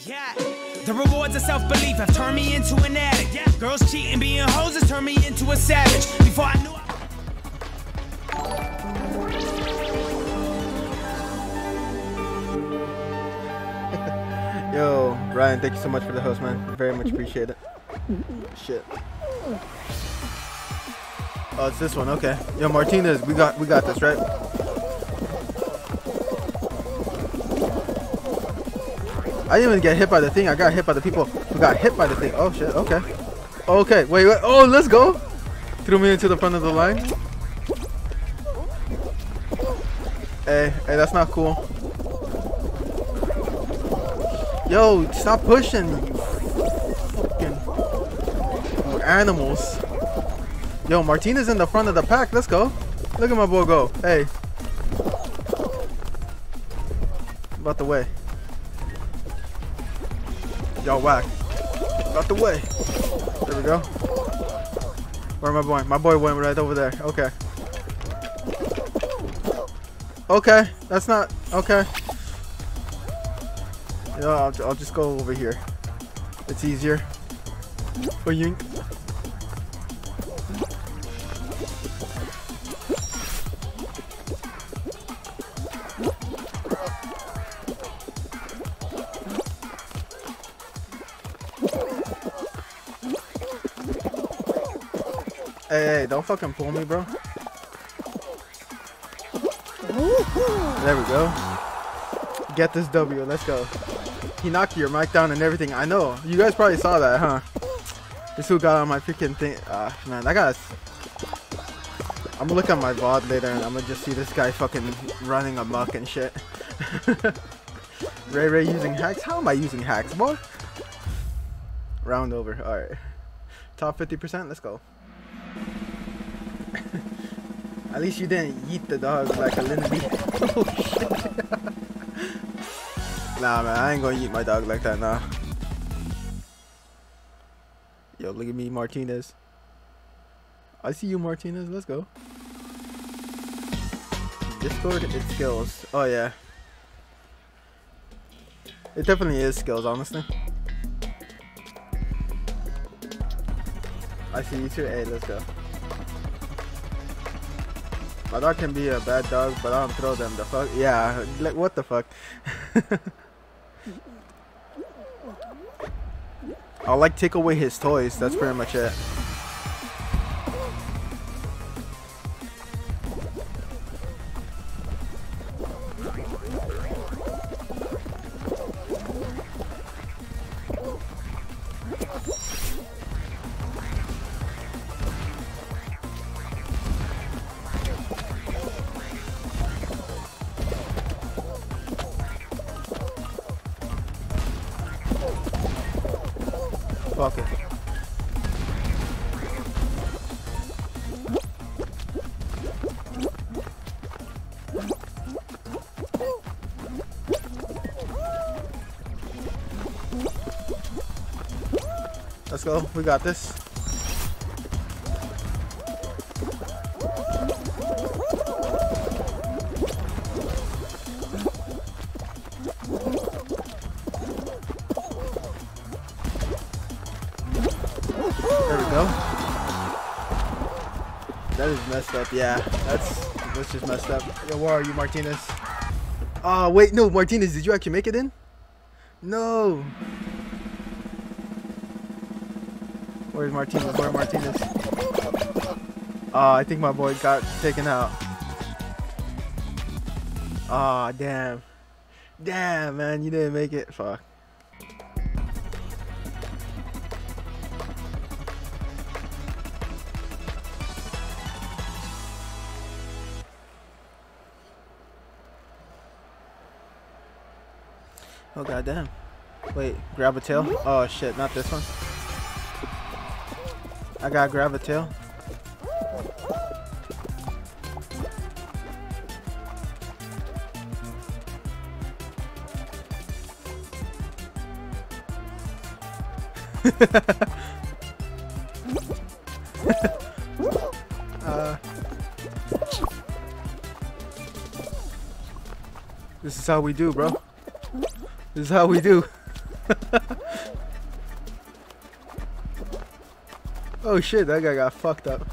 Yeah, the rewards of self-belief have turned me into an addict. Yeah, girls cheating, being hoes has turned me into a savage. Before I knew. I Yo, Ryan, thank you so much for the host, man. Very much appreciate it. Shit. Oh, it's this one. Okay. Yo, Martinez, we got we got this, right? I didn't even get hit by the thing. I got hit by the people who got hit by the thing. Oh shit. Okay. Okay. Wait. Wait. Oh, let's go. Threw me into the front of the line. Hey, hey, that's not cool. Yo, stop pushing, fucking animals. Yo, Martinez in the front of the pack. Let's go. Look at my boy go. Hey. About the way. Y'all whack. Out the way. There we go. Where my boy? My boy went right over there. Okay. Okay. That's not... Okay. Yeah, I'll, I'll just go over here. It's easier. Oh, you... Hey, don't fucking pull me, bro. There we go. Get this W. Let's go. He knocked your mic down and everything. I know. You guys probably saw that, huh? This who got on my freaking thing. Ah, man, that got. I'm gonna look at my VOD later and I'm gonna just see this guy fucking running amok and shit. Ray Ray using hacks? How am I using hacks, boy? Round over. Alright. Top 50%? Let's go. At least you didn't eat the dog like a Lindsay. oh nah man, I ain't gonna eat my dog like that, nah. Yo, look at me, Martinez. I see you, Martinez. Let's go. Discord, it's skills. Oh yeah. It definitely is skills, honestly. I see you too. Hey, let's go. My dog can be a bad dog, but I don't throw them. The fuck? Yeah, like what the fuck? I'll like take away his toys. That's pretty much it. We got this. There we go. That is messed up. Yeah, that's that's just messed up. Yo, where are you, Martinez? Oh wait, no, Martinez. Did you actually make it in? No. Where's Martinez? Where Martinez? Oh, I think my boy got taken out. Oh, damn. Damn, man, you didn't make it. Fuck. Oh goddamn. Wait, grab a tail? Oh shit, not this one. I gotta grab a tail. uh, this is how we do, bro. This is how we do. Oh shit, that guy got fucked up.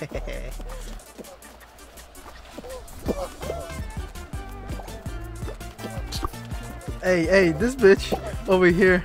hey, hey, this bitch over here.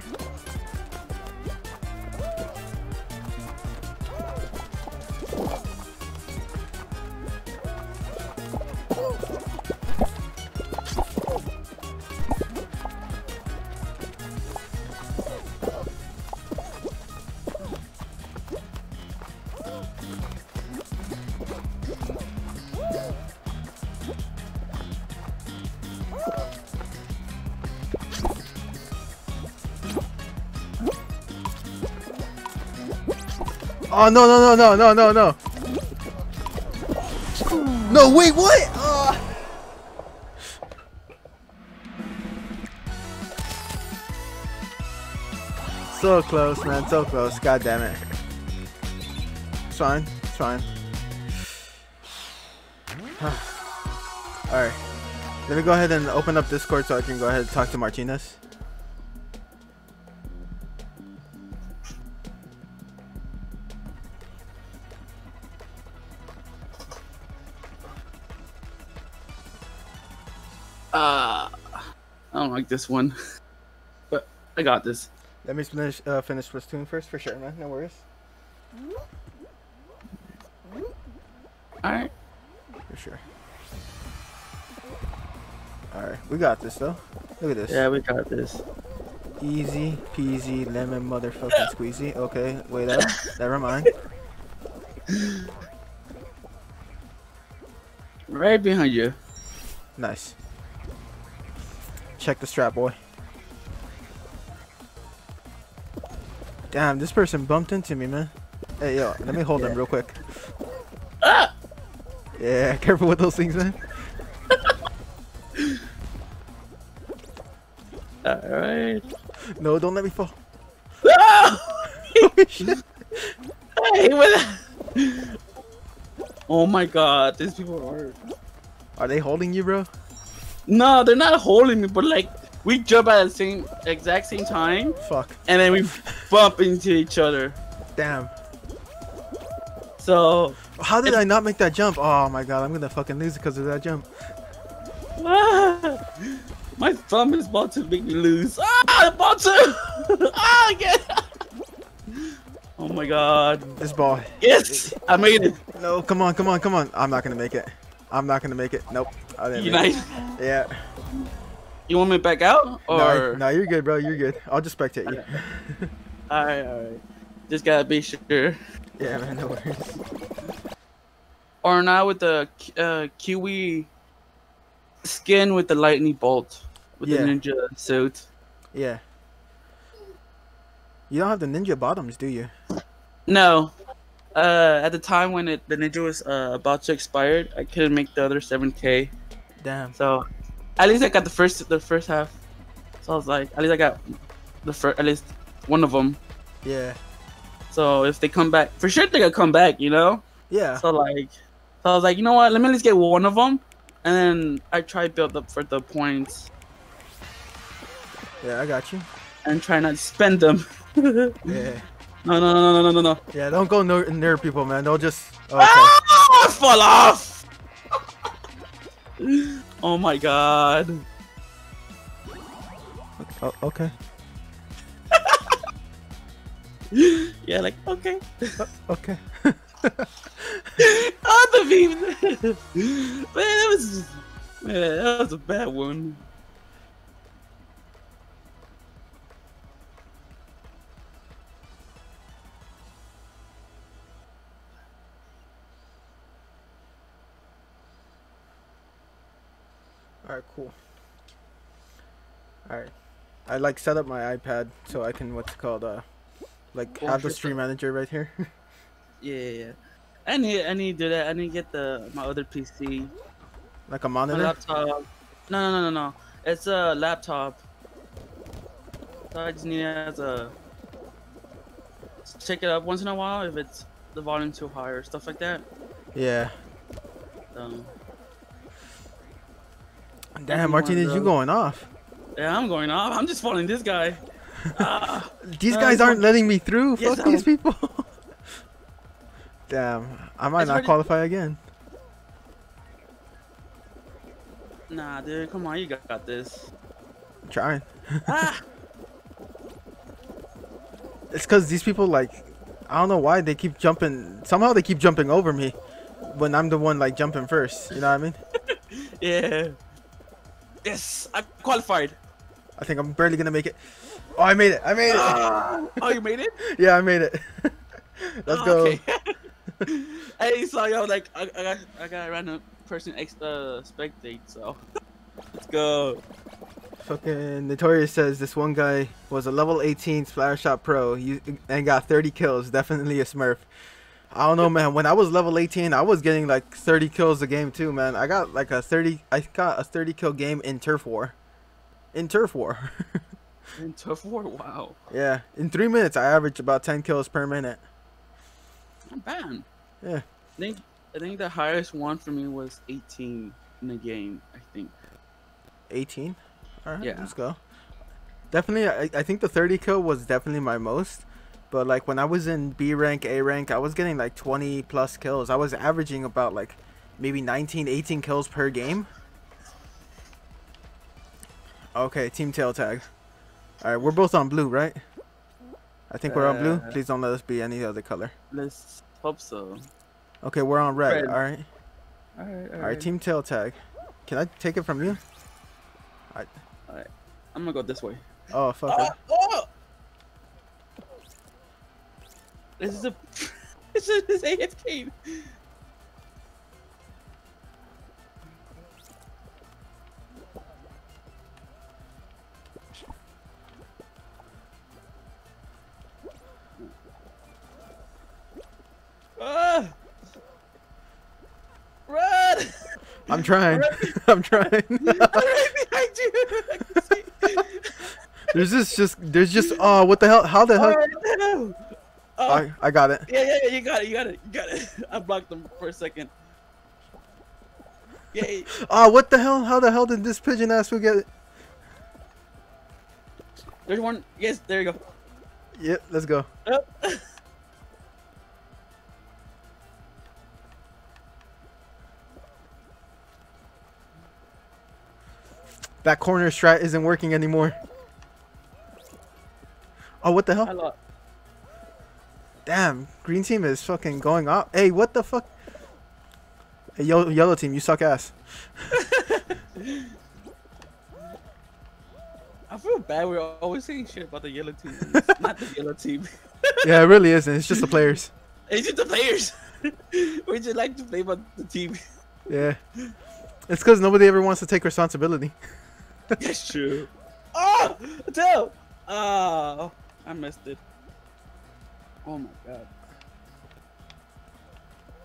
Oh no no no no no no no. No wait what? Uh. So close man, so close. God damn it. It's fine, it's fine. Alright. Let me go ahead and open up Discord so I can go ahead and talk to Martinez. Like this one, but I got this. Let me finish uh, finish Splatoon first for sure, man. No worries. All right. For sure. Alright, we got this though. Look at this. Yeah, we got this. Easy peasy lemon motherfucking squeezy. Okay, wait up. Never mind. Right behind you. Nice. Check the strap, boy. Damn, this person bumped into me, man. Hey, yo, let me hold him real quick. Ah! Yeah, careful with those things, man. All right. No, don't let me fall. Hey, what? Oh my god, these people are. Are they holding you, bro? No, they're not holding me, but like we jump at the same exact same time, Fuck. and then we bump into each other. Damn. So How did I not make that jump? Oh my god, I'm gonna fucking lose because of that jump. my thumb is about to make me lose. Ah, about to. ah, again. Oh my god. This ball. Yes, I made it. No, come on, come on, come on. I'm not gonna make it. I'm not gonna make it. Nope. I didn't You make nice. it. Yeah. You want me back out No, or? no, you're good, bro. You're good. I'll just spectate you. All right, all right. Just gotta be sure. yeah, man. No worries. Or now with the uh, Kiwi skin with the lightning bolt with Yeah. the ninja suit. Yeah. You don't have the ninja bottoms, do you? No. Uh, at the time when it the ninja was uh, about to expire, I couldn't make the other 7k. Damn. So, at least I got the first the first half. So I was like, at least I got the first at least one of them. Yeah. So if they come back, for sure they're gonna come back, you know. Yeah. So like, so I was like, you know what? Let me at least get one of them, and then I try build up for the points Yeah, I got you. and try not to spend them. Yeah. no, no, no, no, no, no. No. Yeah, don't go near, near people, man. They'll just. Okay. Ah, fall off. oh my god. Oh, okay. Yeah, like okay. Okay. oh, the beam. man, that was man, that was a bad one. All right, cool. All right. I like set up my iPad so I can what's called uh like have the stream manager right here. Yeah, yeah, yeah. I need, I need to do that. I need to get the my other PC, like a my monitor. laptop. No, no, no, no, no. It's a laptop. So I just need it as a check it up once in a while if it's the volume too high or stuff like that. Yeah. Um, Damn, Martinez, you going off? yeah, I'm going off. I'm just following this guy. Ah, These Uh, guys aren't letting me through. Yes, Fuck these I'm- people. Damn, I might It's not qualify again. nah, dude, come on, you got, got this. I'm trying. ah, It's because these people like, I don't know why they keep jumping. Somehow they keep jumping over me, when I'm the one like jumping first. You know what I mean? yeah. Yes, I qualified. I think I'm barely gonna make it. Oh, I made it! I made it! Ah, oh, you made it? yeah, I made it. Let's Oh, go. okay. hey, so yo, like, I, I got, I got a random person ex uh, spectate, so let's go. Fucking Notorious says this one guy was a level 18 Splattershot Pro and got 30 kills. Definitely a Smurf. I don't know, man. When I was level 18, I was getting like 30 kills a game too, man. I got like a 30. I got a 30 kill game in Turf War. In Turf War. In turf war, wow, yeah, in three minutes, I averaged about 10 kills per minute. not bad. Yeah. I think, I think the highest one for me was 18 in the game. I think. 18. All right, Yeah. let's go. Definitely, I, I think the 30 kill was definitely my most. But like when I was in B rank, A rank, I was getting like 20 plus kills. I was averaging about like maybe 19, 18 kills per game. Okay, team tail tag. All right, we're both on blue, right? I think we're on blue. Uh, Please don't let us be any other color. Let's hope so. Okay, we're on red. red. All right. All right, All right, team tail tag. Can I take it from you? All right. All right. I'm gonna go this way. Oh, fuck it. Oh, oh! This is a this is this AFK. Ah! Run! I'm trying. I'm trying. I'm right behind you. I can see. There's just just there's just oh what the hell how the hell I, I got it. yeah, yeah, yeah, you got it, you got it, you got it. I blocked them for a second. Yay. Oh what the hell how the hell did this pigeon ass will get it? There's one. Yes, there you go. Yep, let's go. That corner strat isn't working anymore. Oh what the I hell? Damn, green team is fucking going up. Hey, what the fuck? Hey, yellow, yellow team, you suck ass. I feel bad. We're always saying shit about the yellow team. It's not the yellow team. Yeah, it really isn't. It's just the players. It's just the players. we just like to play about the team. Yeah. It's because nobody ever wants to take responsibility. That's true. Oh, no. Oh, I missed it. Oh my god.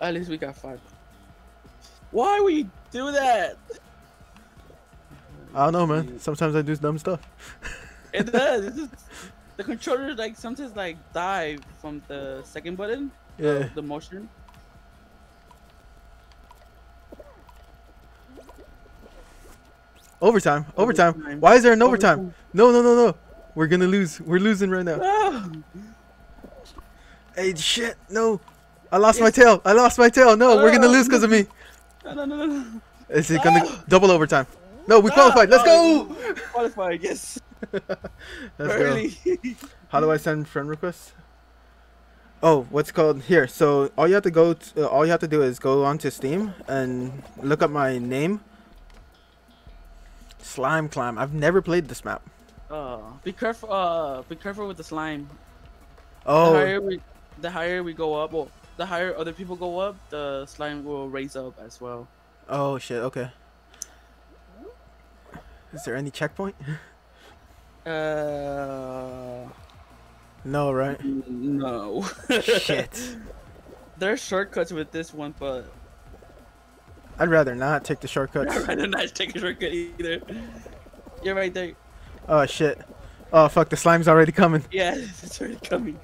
At least we got five. Why we do that? I don't know, man. Sometimes I do dumb stuff. It does. It's just, the controller like sometimes like die from the second button. Yeah. The motion. Overtime. Overtime. Overtime. Why is there an overtime? Overtime. No, no, no, no. We're gonna lose. We're losing right now. Ah! Hey, shit. No. I lost my tail. I lost my tail. No, we're gonna Oh, lose because of me. No, no, no, no. Is it gonna Ah. double overtime? No, we qualified. Let's go. Qualified, yes. Let's go. How do I send friend requests? Oh, what's called here? So all you have to go, to, uh, all you have to do is go onto Steam and look up my name. Slime climb. I've never played this map. uh, be careful. Uh, be careful with the slime. The Oh, higher we, the higher we go up, well, the higher other people go up, the slime will raise up as well. oh shit. Okay. Is there any checkpoint? Uh, no, right? no. Shit. There's shortcuts with this one, but I'd rather not take the shortcuts. I'd rather not take a shortcut either. You're right there. Oh shit. Oh fuck, the slime's already coming. Yeah, it's already coming.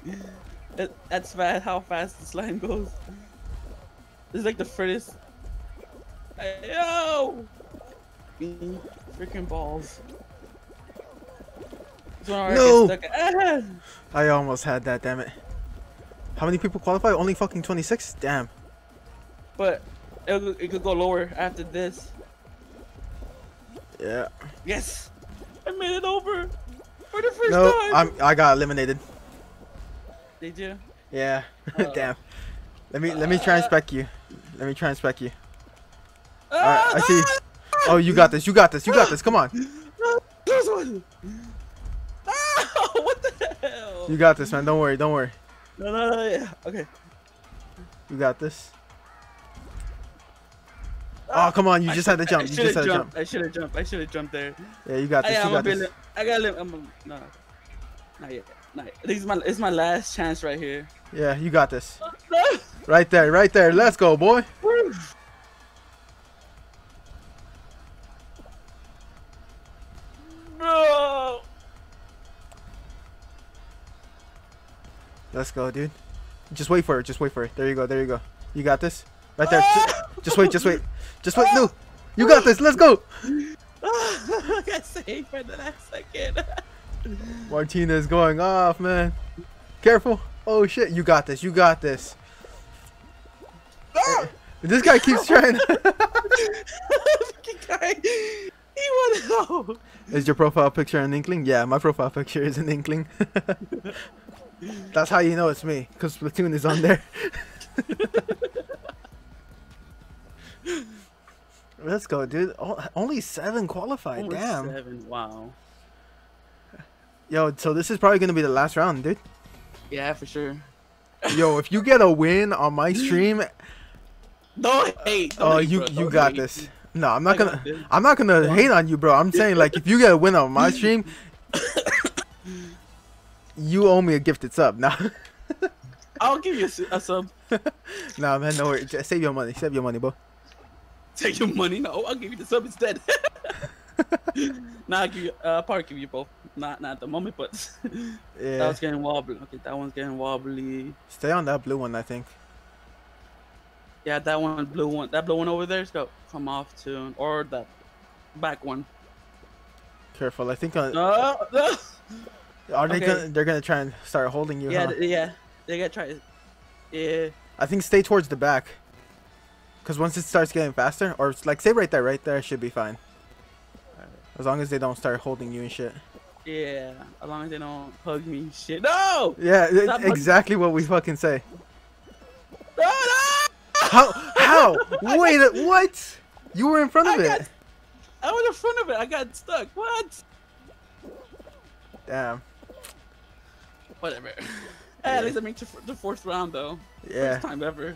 It, that's fast. How fast the slime goes. This is like the furthest. Yo! Freaking balls. This one already No! Ah! I almost had that, damn it. How many people qualify? Only fucking 26? Damn. But it, could- it could go lower after this. Yeah. Yes! I made it over! For the first No, time! I'm I got eliminated. Did you? Yeah. Uh. damn. Let me let me try and spec you. Let me try and spec you. Ah, Alright, I see. Oh, you got this. You got this. You got this. Come on. There's one! Ah, what the hell? You got this, man. Don't worry. Don't worry. No, no, no, yeah. Okay. You got this. Oh, come on. You I just had to jump. I You just had to jump. I should have jumped. I should have jumped there. Yeah, you got I, this. I'm got this. I got. Li- I'm a, no. Not yet. This is my. This is my last chance right here. Yeah, you got this. Right there. Right there. Let's go, boy. No. Let's go, dude. Just wait for it. Just wait for it. There you go. There you go. You got this. Right there. Ah! Just wait. Just wait. Just wait. No. You got this. Let's go. I got saved for the last second. Martinez going off, man. Careful. Oh shit. You got this. You got this. This guy keeps trying. Guy. He went out. Is your profile picture an inkling? Yeah, my profile picture is an inkling. That's how you know it's me, because Splatoon is on there. Let's go, dude. O- Only seven qualified. Only Damn. Seven. Wow. Yo, so this is probably gonna be the last round, dude. Yeah, for sure. Yo, if you get a win on my stream, Don't hate. Oh, hate, you bro. you got hate. this. No, I'm not I gonna. I'm not gonna hate on you, bro. I'm saying like if you get a win on my stream, you owe me a gifted sub. Nah, I'll give you a, sub. nah, man. No worry. Just save your money. Save your money, bro. Take your money. No, I'll give you the sub instead. nah, I'll give you. Uh, I'll probably give you both. Not not at the moment, but yeah. that was getting wobbly. Okay, that one's getting wobbly. Stay on that blue one, I think. Yeah, that one blue one. That blue one over there is gonna come off soon, or that back one. Careful. I think. Uh, No, no. are they okay. gonna? They're gonna try and start holding you. Yeah, huh? yeah. They gotta try. Yeah. I think stay towards the back. Cause once it starts getting faster, or it's like say right there, right there should be fine. As long as they don't start holding you and shit. Yeah, as long as they don't hug me, shit. No! Yeah, Stop exactly what we fucking say. No, no! How? How? Wait, a- what? You were in front of I it. got- I was in front of it. I got stuck. What? Damn. Whatever. Hey, at least I made to the fourth round though. Yeah, First time ever.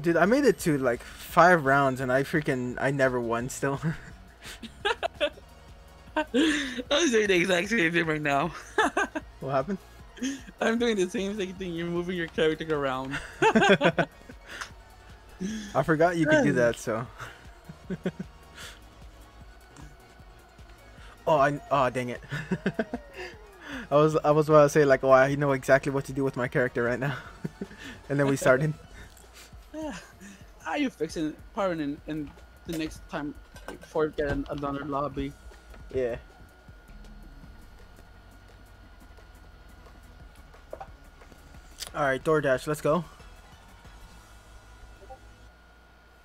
dude, I made it to like five rounds and I freaking I never won still. I'm doing the exact same thing right now. what happened? I'm doing the same thing. You're moving your character around. I forgot you could do that. So. oh, I oh dang it. I was I was about to say like oh I know exactly what to do with my character right now, and then we started. Yeah. How you fixing pardon in, in the next time before you get another lobby? Yeah. All right, DoorDash, let's go.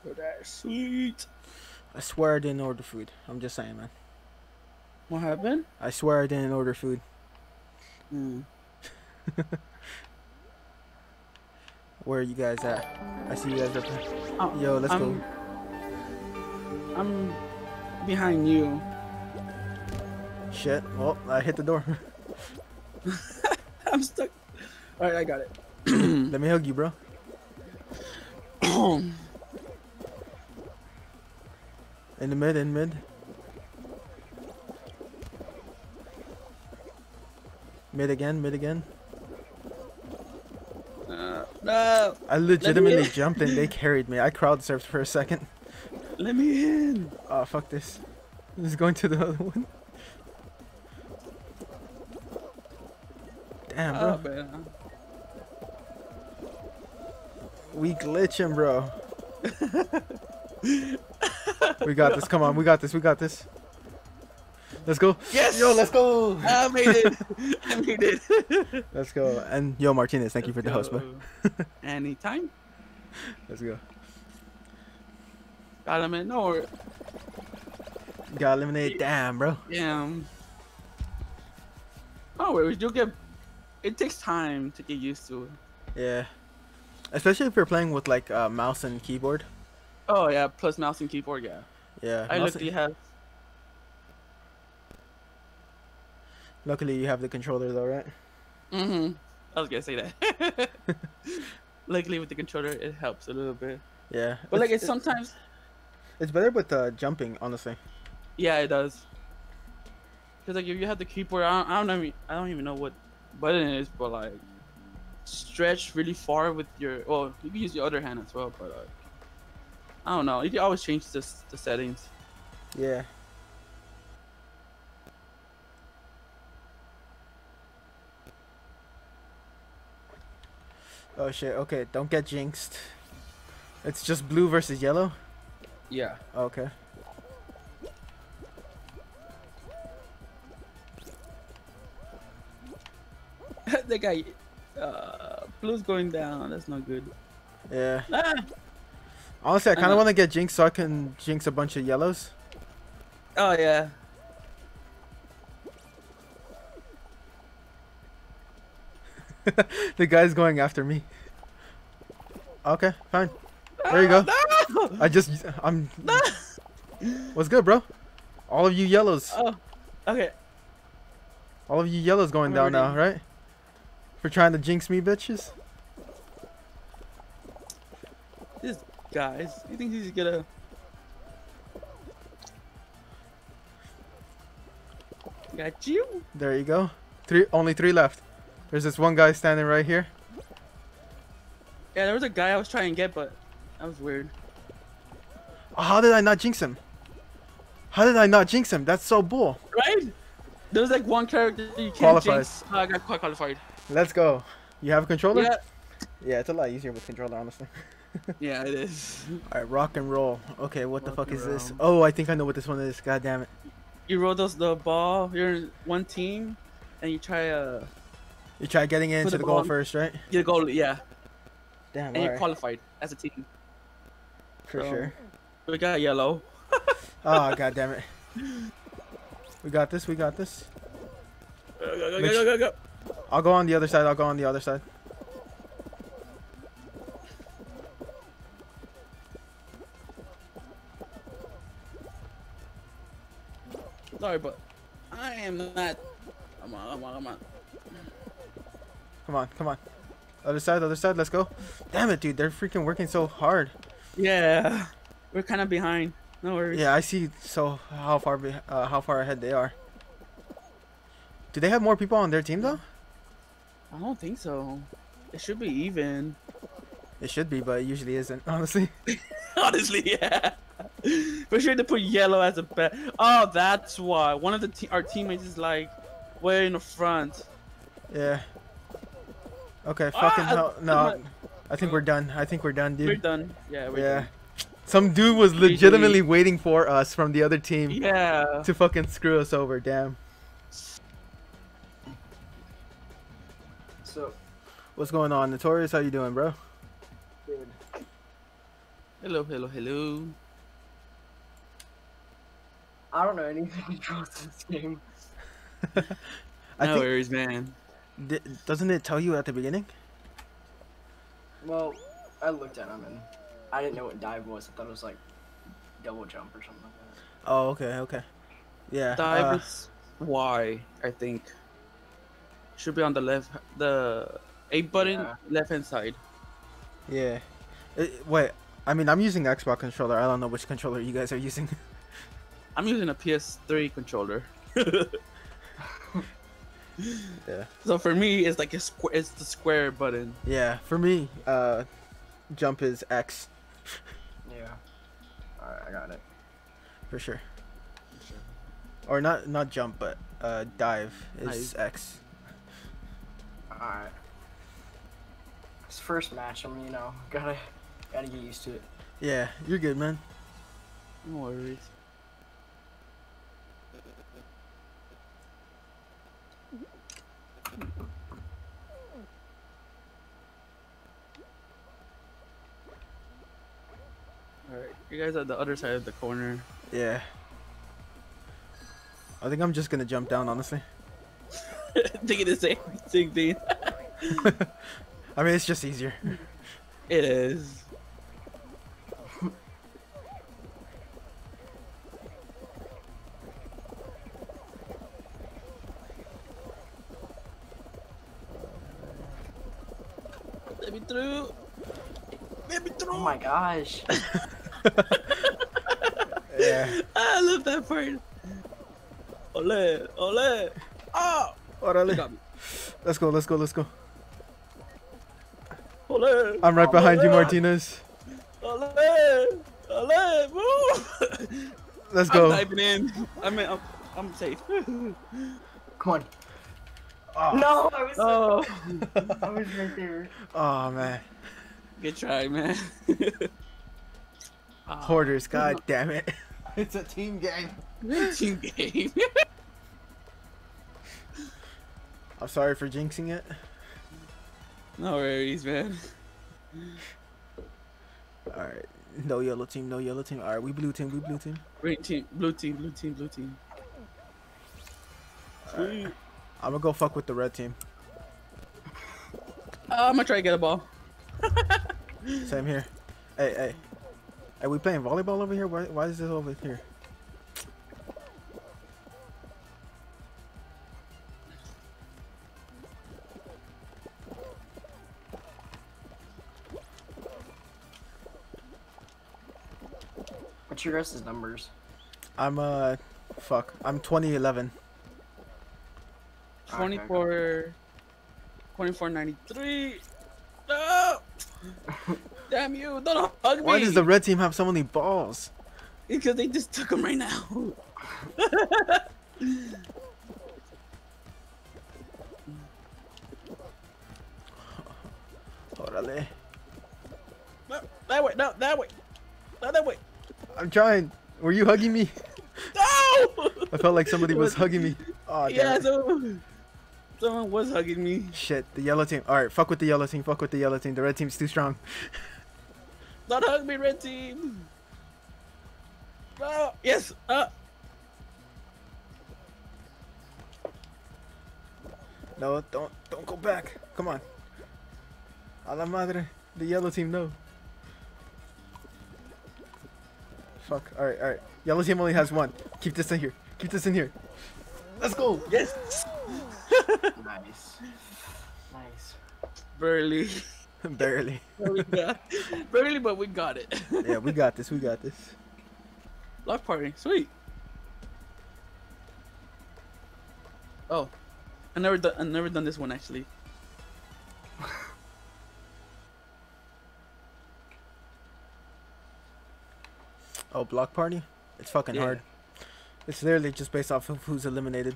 That's sweet. I swear I didn't order food. I'm just saying, man. What happened? I swear I didn't order food. Hmm. Where are you guys at? I see you guys up there. Oh, Yo, let's I'm, I'm behind you. Shit. Well, I hit the door. I'm stuck. All right, I got it. Let me hug you, bro. In the mid, in mid. Mid again, mid again. Uh, no, I legitimately jumped and they carried me. I crowd surfed for a second. let me in. Oh, fuck this. This is going to the other one. Damn, oh, bro. Oh, man. We glitching, bro. we got this. Come on, we got this. We got this. Let's go. Yes! Yo, let's go. I made it. I made it. Let's go. And yo, Martinez, thank you for the host, bro. Anytime. Let's go. Got him in. No, Got eliminated. Damn, bro. damn. Oh, wait, you'll get. It takes time to get used to. Yeah. Especially if you're playing with like uh, mouse and keyboard. Oh yeah, plus mouse and keyboard. Yeah. Yeah. I looked. You have. Luckily, you have the controller though, right? Mm-hmm. I was gonna say that. Luckily, with the controller, it helps a little bit. Yeah. But like, it's, it's sometimes. it's better with uh, jumping, honestly. Yeah, it does. Cause like if you have the keyboard, I don't, I don't know. I don't even know what button it is, but like stretch really far with your. Well, you can use your other hand as well, but uh, I don't know. You can always change the the settings. Yeah. Oh shit, okay, don't get jinxed. It's just blue versus yellow? Yeah. Okay. the guy, uh, blue's going down. That's not good. Yeah. Ah! Honestly, I kind of want to get Jinx so I can jinx a bunch of yellows. Oh yeah. the guy's going after me. Okay, fine. There you go. No! I just, I'm. What's good, bro? All of you yellows. Oh, okay. All of you yellows going I'm down now, right? For trying to jinx me, bitches. This guys, you think he's gonna? Got you. There you go. Three, only three left. There's this one guy standing right here. Yeah, there was a guy I was trying to get, but that was weird. How did I not jinx him? How did I not jinx him? That's so bull. Right? There's like one character you can't Qualified. jinx. Oh, I got quite qualified. Let's go. You have a controller? Yeah. Yeah, it's a lot easier with controller, honestly. Yeah, it is. All right, rock and roll. Okay, what the fuck and is this? Oh, I think I know what this one is. God damn it. You roll those the ball. You're one team, and you try uh You try getting into the the goal ball- first, right? get a goal. Yeah, Damn, and you're alright. qualified as a team. For so- sure. We got yellow. Oh, god damn it. We got this, we got this. Go, go, go, go, go, go. I'll go on the other side, I'll go on the other side. Sorry, but I am not. Come on, come on, come on. Come on, come on. Other side, other side, let's go. Damn it, dude, they're freaking working so hard. Yeah, we're kind of behind. No worries. Yeah, I see so how far be, uh, how far ahead they are. Do they have more people on their team though? I don't think so. It should be even. It should be, but it usually isn't, honestly. Honestly, yeah. For sure to put yellow as a bet. Oh, that's why. One of the te- our teammates is like way in the front. Yeah. Okay, Ah, fucking I- hell. No, not- I think we're done. I think we're done, dude. We're done. Yeah, we're Yeah. done. Some dude was legitimately waiting for us from the other team Yeah. to fucking screw us over, damn. What's going on? Notorious, how you doing, bro? dude, Hello, hello, hello. I don't know anything about this game. I no think worries, man. d- doesn't it tell you at the beginning? Well, I looked at him and I didn't know what dive was. I thought it was like double jump or something like that. Oh, okay, okay. Yeah. Dive uh, is Y, I think. Should be on the left, the A button, Yeah. left hand side. yeah. It- wait, I mean, I'm using Xbox controller. I don't know which controller you guys are using. I'm using a PS3 controller. yeah. So for me, it's like a square. It's the square button. Yeah. For me, uh, jump is X Yeah. Alright, I got it. for sure. Or not, not jump, but uh, dive is Dive. X. Alright. It's first match. I mean, you know, gotta gotta get used to it. Yeah, you're good, man. No worries. Alright, you guys at the other side of the corner. Yeah. I think I'm just gonna jump down, honestly. Thinking the same, same thing. I mean, it's just easier. It is. Let me through. Let me through. Oh my gosh. Yeah. I love that part. Ole, ole. Oh, you Orale. Let's go, let's go, let's go. Ole, I'm right behind you, Martinez. ole, ole. Woo. Let's go. I'm go. diving in. I mean, I'm, I'm safe. Come on. No, I was. oh, I was right there. Oh, man. good try, man. Ah, Hoarders, god damn it. It's a team game. team game. I'm sorry for jinxing it. No worries, man. Alright. No yellow team, no yellow team. Alright, we blue team, we blue team. Green team, blue team, blue team, blue team. Sweet. I'm gonna go fuck with the red team. Uh, I'm gonna try to get a ball. Same here. Hey, hey. Are we playing volleyball over here? Why, why is this over here? Your guys' numbers? I'm, uh, fuck. I'm 2011. 24, 24.93. No! Damn you! Don't hug me. Why does the red team have so many balls? Because they just took them right now. Orale. No, that way. No, that way. No, that way. I'm trying. Were you hugging me? No! I felt like somebody was hugging me. Oh, damn. yeah, it. so someone was hugging me. Shit, the yellow team. Alright, fuck with the yellow team. Fuck with the yellow team. The red team's too strong. Don't hug me, red team. No. Yes. Uh. No, don't don't go back. Come on. A la madre. The yellow team, no. Fuck. Alright, alright. Yellow team only has one. Keep this in here. Keep this in here. Let's go. Yes. Nice. Nice. Barely. Barely. But we got- Barely, but we got it. Yeah, we got this. We got this. Block party. Sweet. Oh, I never done. I never done this one actually. Oh, block party? It's fucking Yeah. hard. It's literally just based off of who's eliminated.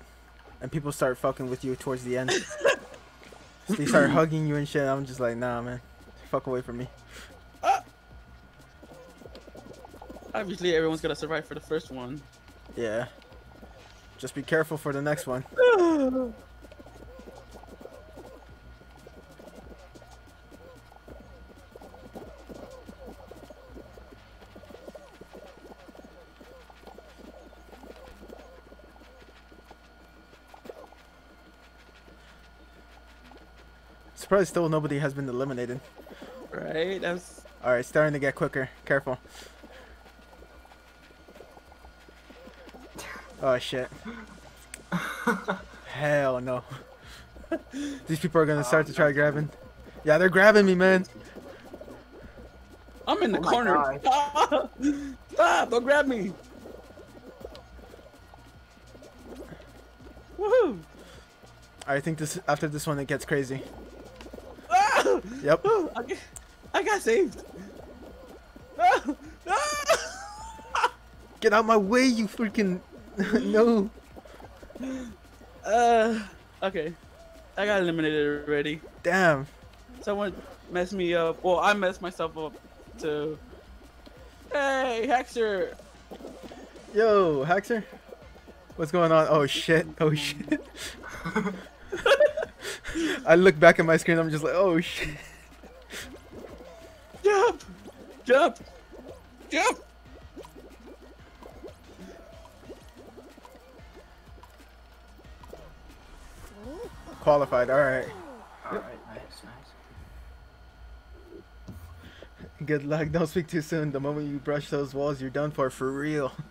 And people start fucking with you towards the end. they start hugging you and shit. I'm just like, nah, man. Fuck away from me. Ah! Obviously, everyone's gonna survive for the first one. Yeah. Just be careful for the next one. Surprised still nobody has been eliminated. Right? That's Alright, starting to get quicker. Careful. Oh shit. Hell no. These people are gonna start to um, try grabbing. Yeah, they're grabbing me, man. I'm in the Oh corner. God. Stop! Stop! Ah, ah, don't grab me. Woohoo! I think this after this one it gets crazy. Yep. I, I got saved. Ah! Ah! Get out my way, you freaking no. Uh, okay. I got eliminated already. Damn. Someone, messed me up. Well, I messed myself up too. Hey, Hexer. Yo, Haxer. What's going on? Oh shit. Oh shit. I look back at my screen. I'm just like, oh shit. Jump! Jump! Qualified. All right. Alright, nice, nice. Good luck. Don't speak too soon. The moment you brush those walls, you're done for for real.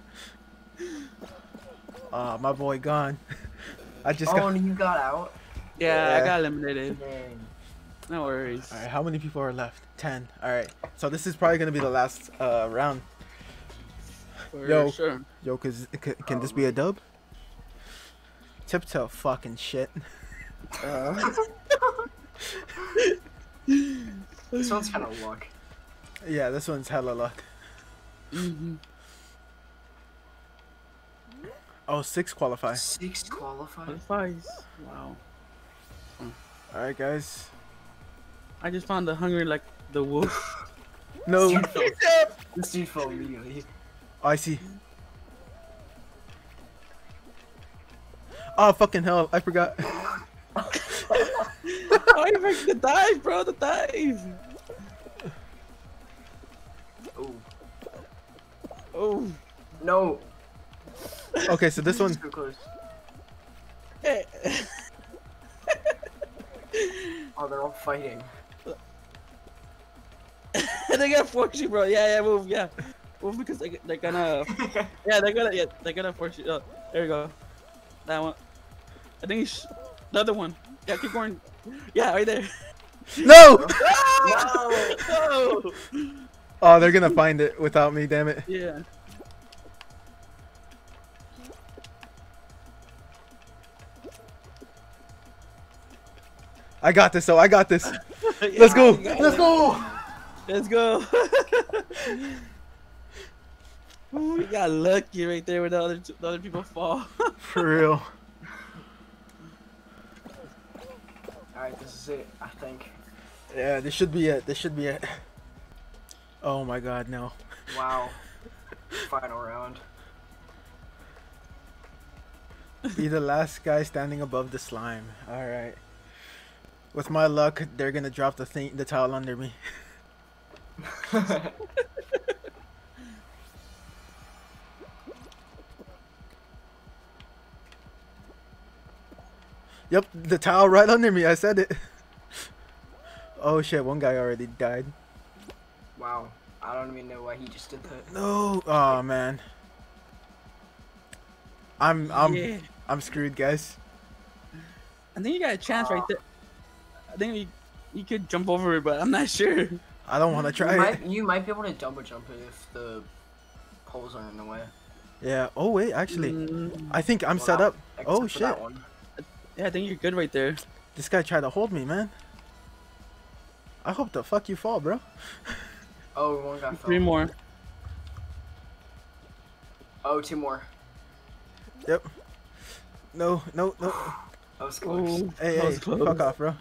Ah, my boy gone. I just oh, got. and you got out? Yeah, Yeah. I got eliminated. Dang. No worries. All right, how many people are left? Ten. All right. So this is probably gonna be the last uh, round. For Yo. sure. Yo, cause c- can this be a dub? Tiptoe fucking shit. This one's kind of luck. Yeah, this one's hella luck. hmm Oh, six qualify. Six qualified? Qualifies. Wow. All right, guys. I just found the hungry like the wolf. No, Dude fell- this dude fell immediately. I see. Oh fucking hell! I forgot. oh, you break the dive, bro. The dive. Oh. Oh. No. Okay, so this one. So close. Hey. Oh, they're all fighting. they gotta force you, bro. Yeah, yeah, move, yeah. Move because they, they're gonna. Yeah, they're gonna. Yeah, they're gonna force you. Oh, there you go. That one. I think it's the other one. Yeah, keep going. Yeah, right there. No! no! No. Oh, they're gonna find it without me. Damn it. Yeah. I got this. though. I got this. Yeah, Let's go. you Let's go. Let's go. Ooh, you got lucky right there where the other the other people fall. For real. Alright, this is it, I think. Yeah, this should be it. This should be it. Oh my god, no. Wow. Final round. Be the last guy standing above the slime. Alright. With my luck, they're gonna drop the thing, the towel under me. Yep, the towel right under me. I said it. Oh shit, one guy already died. wow. I don't even know why he just did that. No. Oh man. I'm I'm yeah. I'm screwed, guys. I think you got a chance right there. I think you, you could jump over it, but I'm not sure. I don't want to try it. might, you might be able to double jump it if the poles aren't in the way. Yeah. Oh wait, actually, Mm, I think I'm Well, set up. Oh except for that shit. yeah, I think you're good right there. This guy tried to hold me, man. I hope the fuck you fall, bro. Oh, one guy fell. Three more. Oh, two more. Yep. No, no, no. That was close. Ooh, Hey, that hey, was close. fuck off, bro.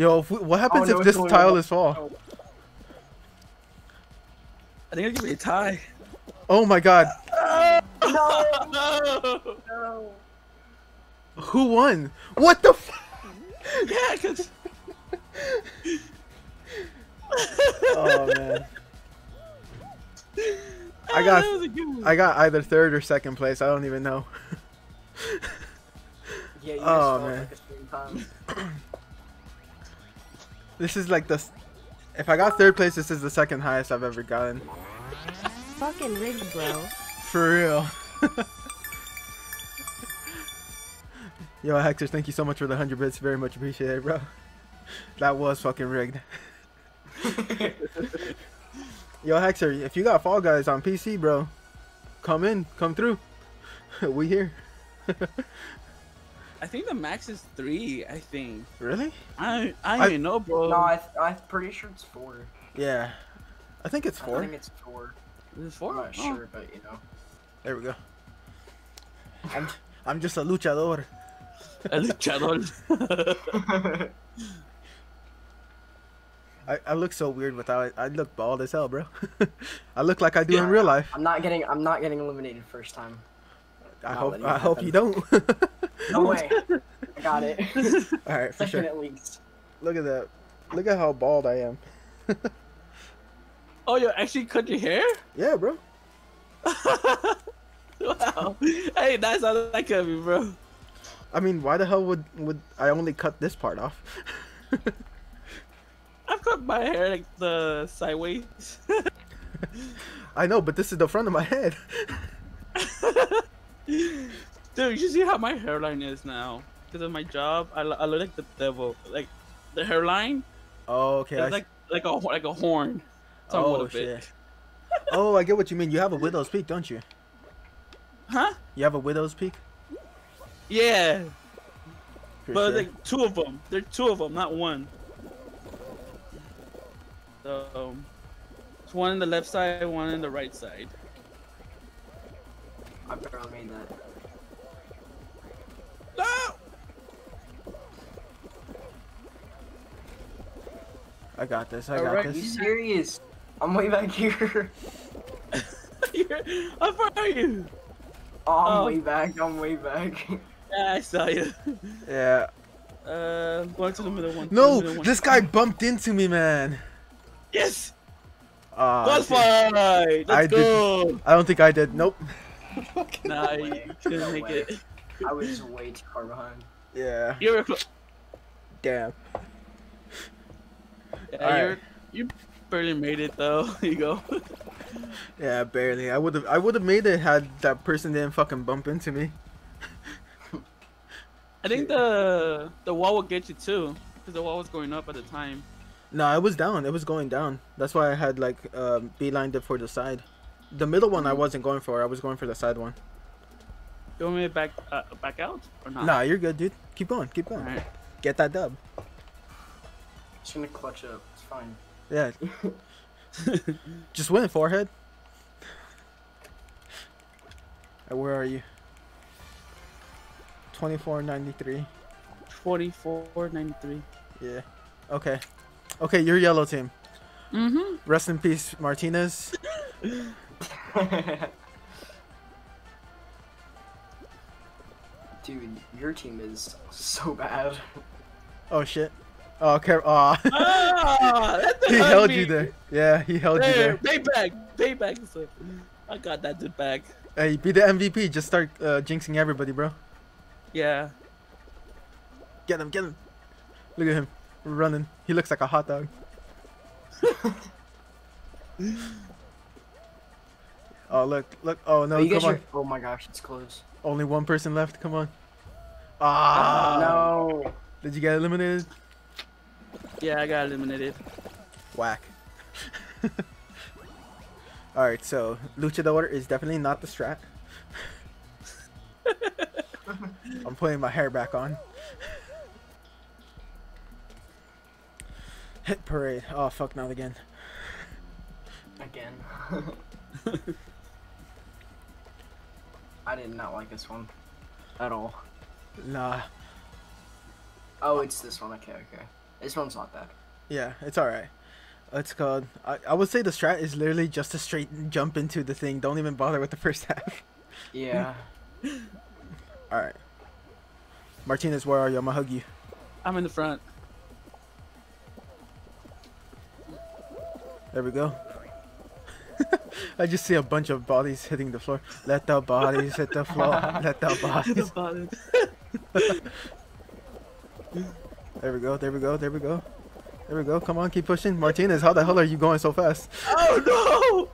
Yo, if we, what happens no, if this tile is fall? I think it'll give me a tie. Oh my god, no! No. who won? What the? F- Yeah, cause oh man, I got- that was a good one. I got either third or second place. I don't even know. Yeah, you Oh, man. like the time. This is like the. If I got third place, this is the second highest I've ever gotten. Fucking rigged, bro. For real. Yo, Hector, thank you so much for the 100 bits. Very much appreciated, bro. That was fucking rigged. Yo, Hector, if you got Fall Guys on PC, bro, come in, come through. we here. I think the max is three. I think. Really? I I don't I- even know, bro. no, I, I'm pretty sure it's four. Yeah. I think it's four. I think it's four. Is it four? I'm not Oh. sure, but you know. There we go. I'm, I'm just a luchador. El luchador. I, I look so weird without it. I look bald as hell, bro. I look like I do in real life. I'm not getting. I'm not getting eliminated first time. I Not hope I it hope you don't. No way. I got it. All right, for Second sure. at least. Look at that. Look at how bald I am. Oh, you actually cut your hair? Yeah, bro. wow. Hey, that's how like of you, bro. I mean, why the hell would would I only cut this part off? I've cut my hair like the sideways. I know, but this is the front of my head. Dude, you see how my hairline is now. Because of my job, I, I look like the devil. Like, the hairline Oh, okay. I like like a like a horn. Somewhat oh of shit. oh, I get what you mean. You have a widow's peak, don't you? Huh? You have a widow's peak. Yeah, For but sure. like two of them. They're two of them, not one. So, um, it's one on the left side, one on the right side. I barely made that. No! I got this. I got this. Are you serious? I'm way back here. You're- How far are you? Oh, I'm Oh. way back. I'm way back. Yeah, I saw you. Yeah. Uh, going to the middle one. No, middle one. this guy bumped into me, man. Yes! Ah, Qualified! Let's I did- go! I don't think I did. Nope. Nah, you couldn't No make way. it. I was way too far behind. Yeah. You were close. Damn. Yeah, Alright. you're, you barely made it though. Here you go. Yeah, barely. I would have. I would have made it had that person didn't fucking bump into me. I think the the wall will get you too, because the wall was going up at the time. No, it was down. It was going down. That's why I had like um, beelined it for the side. The middle one I wasn't going for. I was going for the side one. You want me to back uh, back out or not? Nah, you're good, dude. Keep going. Keep going. Alright. Get that dub. Just gonna clutch up. It's fine. Yeah. Just win, forehead. Where are you? 2493. 44.93. Yeah. Okay. Okay, you're yellow team. Mm-hmm. Rest in peace, Martinez. Dude, your team is so bad. Oh shit. Oh, okay. Aw. Ah, he held me. you there. Yeah, he held you There, there. payback, payback. So, I got that dude back. Hey, be the MVP. Just start uh, jinxing everybody, bro. Yeah. Get him, get him. Look at him running. He looks like a hot dog. oh look, look. Oh no, Oh, come on. are. Oh my gosh, it's close. Only one person left. Come on. Ah, no. Did you get eliminated? Yeah, I got eliminated. Whack. All right, so Lucha luchador is definitely not the strat. I'm putting my hair back on. Hit parade. Oh fuck, not again. Again. I did not like this one. At all. Nah. Oh, it's this one. Okay, okay. This one's not bad. Yeah, it's alright. It's called. I, I would say the strat is literally just a straight jump into the thing. Don't even bother with the first half. Yeah. Alright. Martinez, where are you? I'm gonna hug you. I'm in the front. There we go. I just see a bunch of bodies hitting the floor. Let the bodies hit the floor. Let the bodies. There we go. There we go. There we go. There we go. Come on, keep pushing. Martinez, how the hell are you going so fast? Oh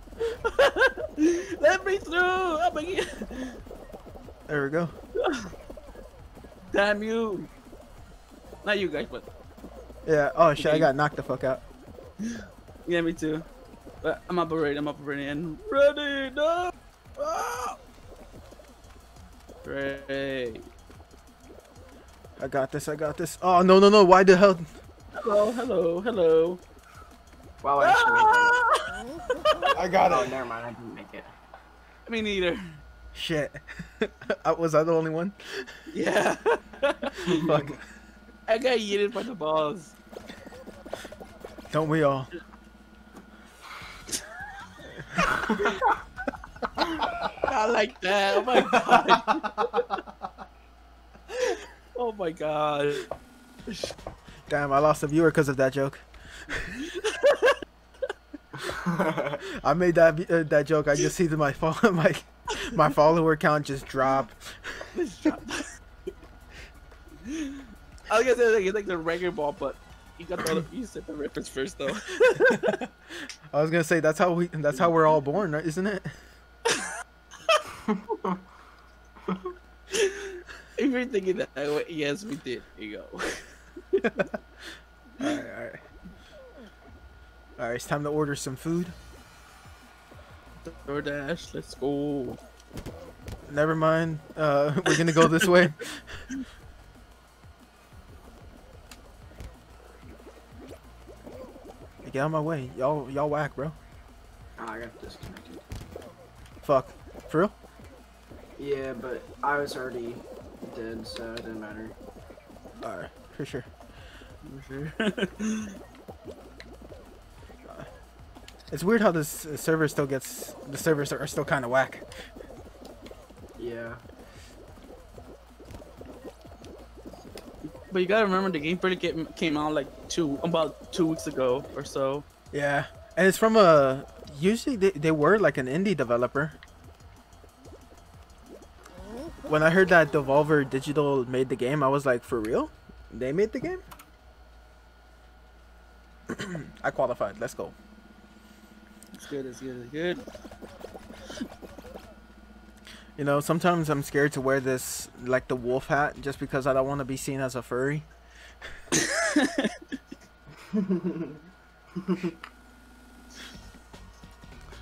no! Let me through! I'm again. There we go. Damn you! Not you guys, but Yeah. Oh shit! I got knocked the fuck out. yeah, me too. But I'm up operating. I'm operating. And ready? No! Ah! Great. I got this. I got this. Oh no no no! Why the hell? Hello, hello, hello. Wow, I actually made that. I got Oh, it. never mind. I didn't make it. Me neither. Shit. Was I the only one? Yeah. Fuck. I got yeeted by the balls. Don't we all? Not like that. Oh my god. Oh my god. Damn, I lost a viewer because of that joke. I made that uh, that joke. I just see that my fo- my my follower count just drop. This drop. I was gonna say like, it's like the regular ball, but you got the you said the reference first though. I was gonna say that's how we that's how we're all born, right? Isn't it? If you're thinking that way, yes, we did. Here you go. All right, all right. All right, it's time to order some food. DoorDash, let's go. Never mind. Uh, we're gonna go this way. Get out of my way, y'all. Y'all whack, bro. Oh, I got disconnected. Fuck. For real? Yeah, but I was already dead, so it didn't matter. All right, for sure. For sure. It's weird how this uh, server still gets the servers are still kind of whack. Yeah. but you gotta remember the game pretty get, came out like two about two weeks ago or so. Yeah, and it's from a usually they, they were like an indie developer. When I heard that Devolver Digital made the game, I was like, for real? They made the game? I qualified. Let's go. It's good. It's good. It's good. You know, sometimes I'm scared to wear this like the wolf hat just because I don't want to be seen as a furry.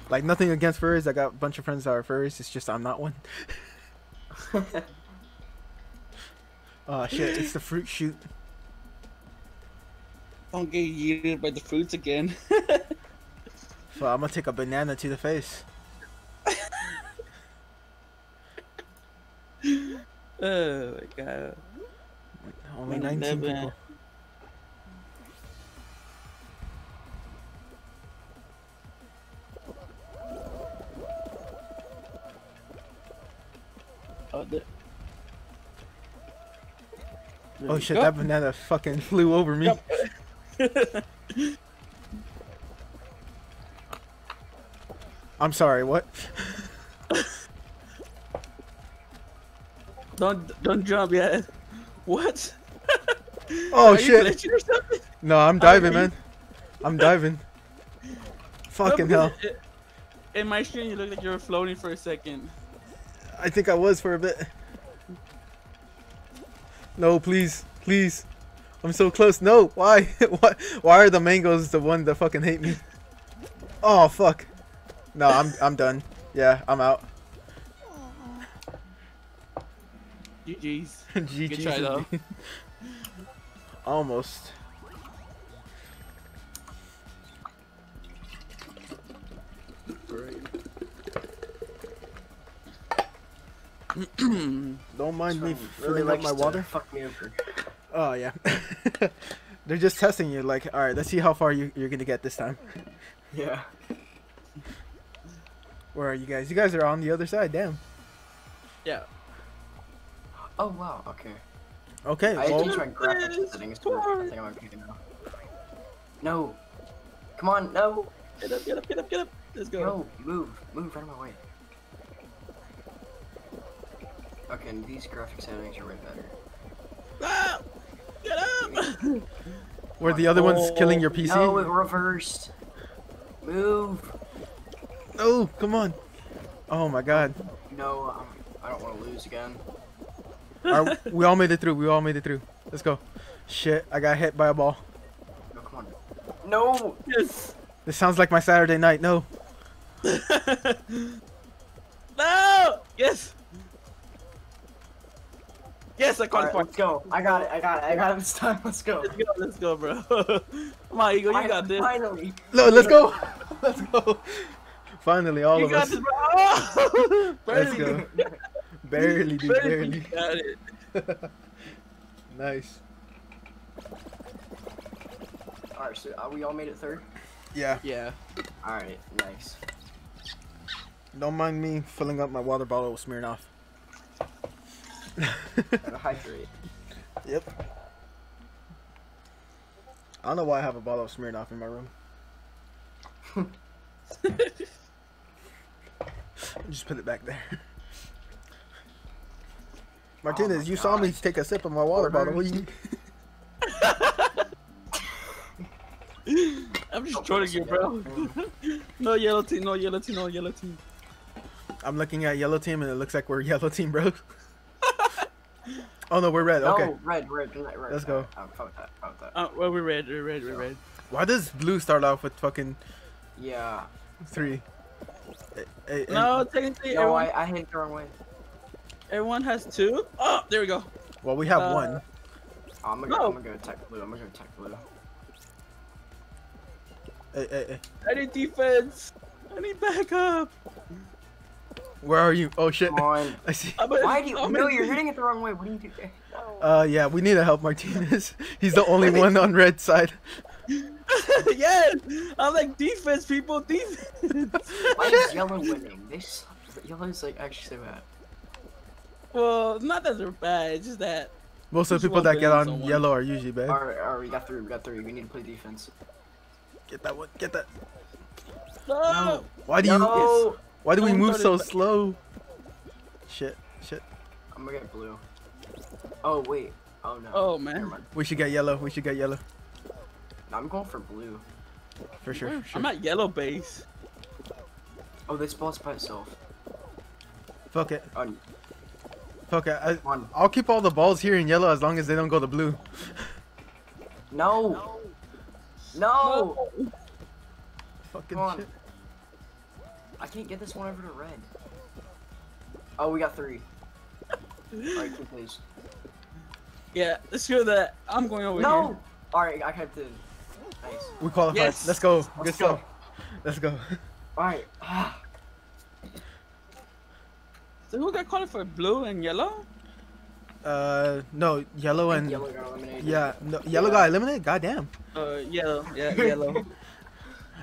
like nothing against furries. I got a bunch of friends that are furries. It's just I'm not one. Oh shit! It's the fruit shoot. Don't get yeeted by the fruits again. So I'm gonna take a banana to the face. oh my god. Only 19 ban. people. Oh, the... There Oh shit! go. That banana fucking flew over me. Yep. I'm sorry. What? Don't don't jump yet. What? Oh Are shit! No, I'm diving, man. I'm diving. Fucking No, hell! it- In my screen, you look like you were floating for a second. I think I was for a bit. No, please, please. I'm so close. No, why? why? Why are the mangoes the one that fucking hate me? Oh fuck. No, I'm I'm done. Yeah, I'm out. GG's. GG. try, though. Almost. Don't mind me Really filling up my water. Fuck me over. Oh yeah. They're just testing you. Like, all right, let's see how far you, you're gonna get this time. Yeah. Where are you guys? You guys are on the other side. Damn. Yeah. Oh wow. Okay. Okay. I Well, changed my graphics settings to I think I'm okay now. No. Come on. No. Get up, get up, get up, get up. Let's go. No. Move. Move right of my way. Okay, and these graphic settings are way better. Ah! Get up! were the other ones killing your PC? No, it reversed. Move. Oh, come on. Oh my God. No, um, I don't want to lose again. Are- we all made it through. We all made it through. Let's go. Shit, I got hit by a ball. No, come on. No. yes! This sounds like my Saturday night. No. No! Yes! Yes, I All right, qualified. let's go. I got it. I got it. I got it this time. Let's go. Let's go, let's go, bro. Come on, Eagle, you got this. Finally. No, let's go. let's go. Finally, all You of got us. this, bro. Oh! Let's go. Barely, dude. Barely Barely. got it. Nice. Alright, so uh, we all made it third? Yeah. Yeah. Alright, nice. Don't mind me filling up my water bottle with Smirnoff. Gotta hydrate. Yep. I don't know why I have a bottle of Smirnoff in my room. Just put it back there. Oh Martinez, my you saw me take a sip of my water bottle. What you... I'm just Oh, trolling you, bro. no yellow team, no yellow team, no yellow team. I'm looking at yellow team and it looks like we're yellow team, bro. Oh no, we're red. No, Okay. red, red, red, red. Let's go. Oh, fuck that, fuck that. Uh, well, we're red, we're red, we're red. Why does blue start off with fucking Yeah. three? Eh, eh, No, technically, No, everyone, I, I hit the wrong way. everyone has two. Oh, there we go. Well, we have uh, one. Oh, I'm gonna, No. I'm gonna go tech blue. I'm gonna go tech blue. Eh, eh, eh. I need defense. I need backup. Where are you? Oh shit! Come on. I see. I'm Why do you? I'm No, you're hitting it the wrong way. What do you do? No. Uh, yeah, we need to help Martinez. He's the only one on red side. yes, I'm like defense, people, defense. Why is yellow winning? They suck. Yellow's like actually so bad. well, not that they're bad. It's just that. Most of the people that get on someone. yellow are usually bad. Alright, alright, we got three. We got three. We need to play defense. Get that one. Get that. No. Why do you? No. Why do we move so slow? Shit. Shit. I'm gonna get blue. Oh wait. Oh no. Oh, man. We should get yellow. We should get yellow. No, I'm going for blue. For sure. For sure. I'm at yellow base. Oh, this ball's by itself. Fuck it. Oh, Fuck it. I, come on. I'll keep all the balls here in yellow as long as they don't go to blue. No. No. Fucking Come on. shit. I can't get this one over to red. Oh, we got three. Alright, keep please. Yeah, let's go that. I'm going over No. here. Alright, I kept it. Nice. We qualified. Yes. Let's go. Good Let's stuff. go. Let's go. Alright. So who got qualified? Blue and yellow? Uh, no, yellow and Yellow got eliminated. yeah, no, yellow Yeah. got eliminated. Goddamn. Uh, yellow. Yeah, yellow.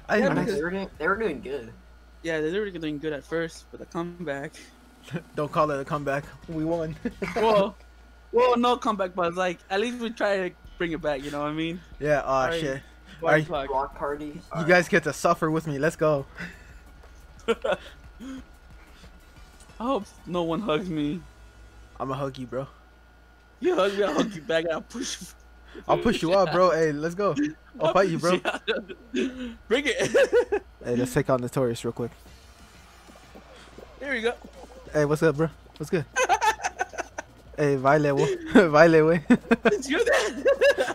I Yeah, Nice, They were doing. They were doing good. Yeah, they were doing good at first, but the comeback. Don't call it a comeback. We won. well, well, no comeback, but like at least we try to bring it back. You know what I mean? yeah. Oh Alright. shit. Block Alright. Block party. You guys get to suffer with me. Let's go. I hope no one hugs me. I'ma hug you, bro. You hug me, I'll hug you back, and I'll push you. I'll push you up, bro. Hey, let's go. I'll fight you, bro. Bring it. Hey, let's take on Notorious real quick. Here we go. Hey, what's up, bro? What's good? hey, Violet, wo. baile, wey. It's you there.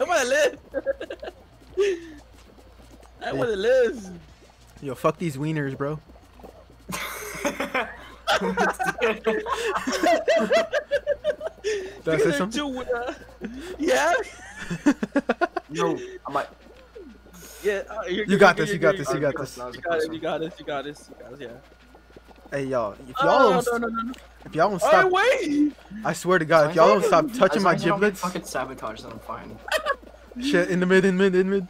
I wanna live. I wanna live. Yo, fuck these wieners, bro. Did I say something? uh, yeah. no, I might. Yeah. uh, you're You got you're this, you got this, you got this. You got it. You got it. You got this. You got this. Yeah. Hey, y'all. If y'all Oh, don't, no, no, no, no. if y'all don't stop, wait. I swear to God, if y'all don't stop touching my long as I don't get giblets, Fucking sabotage, then I'm fine. shit, in the mid, in mid, in mid,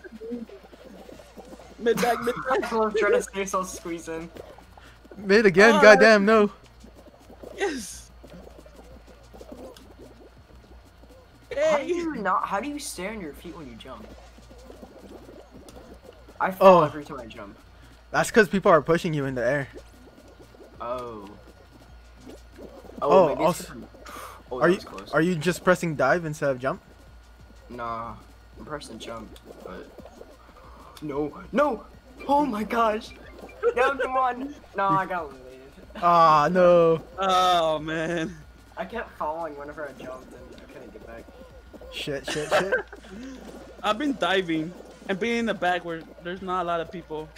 Mid back, mid back. I'm trying to see yourself squeeze in. mid again. Oh, Goddamn, no. Yes. How do you not? How do you stay on your feet when you jump? I fall Oh. every time I jump. That's because people are pushing you in the air. Oh. Oh, maybe it's also- different. Oh, Are you close. are you just pressing dive instead of jump? Nah, I'm pressing jump, but no, no! Oh my gosh! No, come on! No, I got eliminated. Ah, no. Oh man. I kept falling whenever I jumped, and I couldn't get back. Shit, shit, shit. I've been diving and being in the back where there's not a lot of people.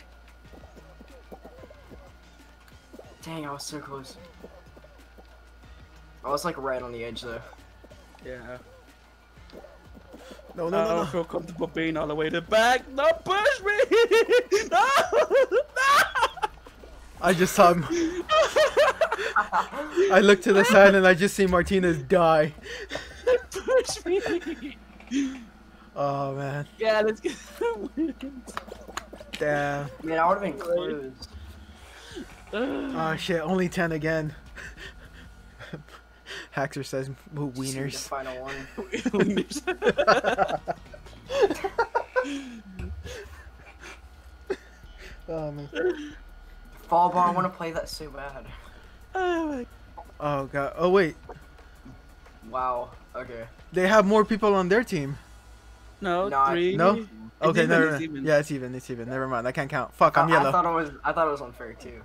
Dang, I was so close. I was like right on the edge though. Yeah. No, I no, no, don't no. feel comfortable being all the way to the back. No, push me! No! No! I just saw him. I look to the side and I just see Martinez die. Push me! Oh man. Yeah, let's get. Damn. Man, I would have been close. Oh shit, only 10 again. Haxer says "Moo See The wieners. final one. Oh, man. Fall ball, I want to play that so bad. Oh, my... oh god. Oh wait, Wow. Okay. they have more people on their team. no, Nah, three. No? It's Okay, even, never it's mind. even. Yeah, it's even. It's even. Never mind. I can't count. Fuck, I'm I, I yellow. thought it was. I thought it was unfair too.